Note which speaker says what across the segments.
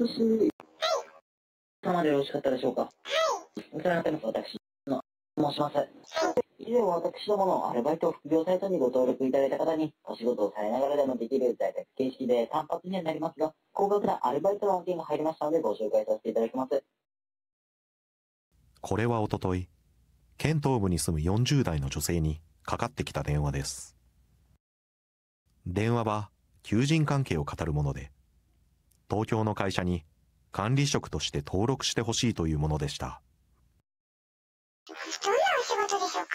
Speaker 1: もしも。様でよろしかったでしょうか。お世話になってます、私の、申します。以前私どものアルバイト副業サイトにご登録いただいた方に、お仕事をされながらでもできる在宅形式で単発にはなりますが、高額なアルバイトの案件が入りましたのでご紹介させていただきます。
Speaker 2: これはおととい、県東部に住む40代の女性にかかってきた電話です。電話は求人関係を語るもので、東京の会社に管理職として登録してほしいというものでした。ど
Speaker 3: んなお仕事でしょう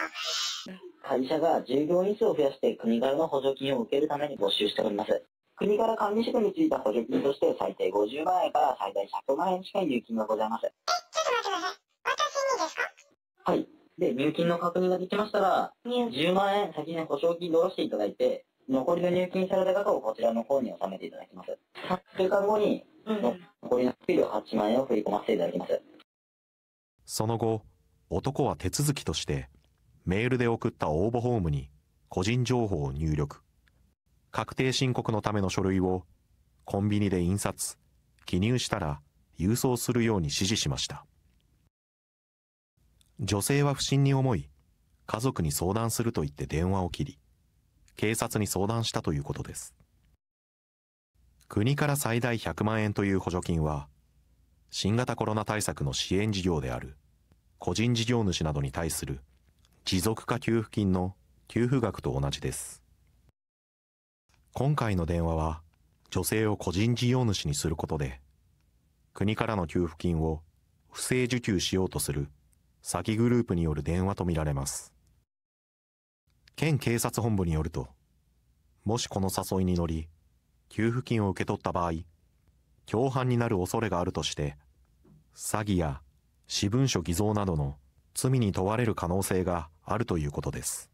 Speaker 1: か？会社が従業員数を増やして国からの補助金を受けるために募集しております。国から管理職についた補助金として最低50万円から最大100万円近い入金がございます。ちょっと
Speaker 3: 待ってください。私にですか？
Speaker 1: はい。で、入金の確認ができましたら、10万円先に保証金で下ろしていただいて、残りの入金された方をこちらの方に納めていただきます。1週間後に、の残りの給料8万円を振り込ませていただきます。
Speaker 2: その後、男は手続きとして、メールで送った応募フォームに個人情報を入力。確定申告のための書類をコンビニで印刷、記入したら郵送するように指示しました。女性は不審に思い、家族に相談すると言って電話を切り、警察に相談したということです。国から最大100万円という補助金は、新型コロナ対策の支援事業である個人事業主などに対する持続化給付金の給付額と同じです。今回の電話は女性を個人事業主にすることで国からの給付金を不正受給しようとする詐欺グループによる電話とみられます。県警察本部によるともしこの誘いに乗り給付金を受け取った場合共犯になる恐れがあるとして詐欺や私文書偽造などの罪に問われる可能性があるということです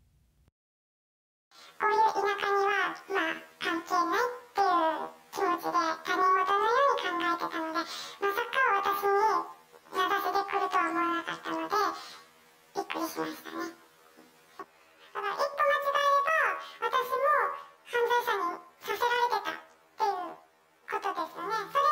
Speaker 3: こういう田舎には、まあ、関係ないっていう気持ちで他人事のように考えてたのでまさか私に名指しで来るとは思わなかったのでびっくりしましたね。Uh-huh.